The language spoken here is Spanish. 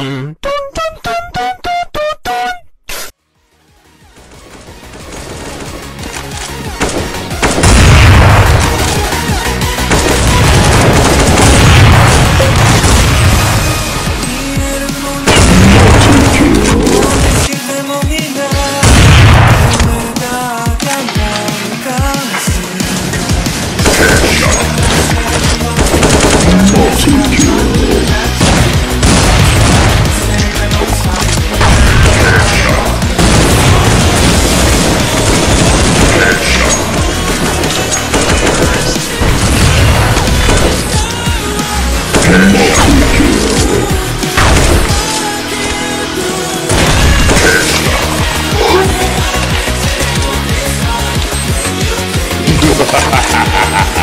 dum, dum. ¡Ja, ja, ja, ja!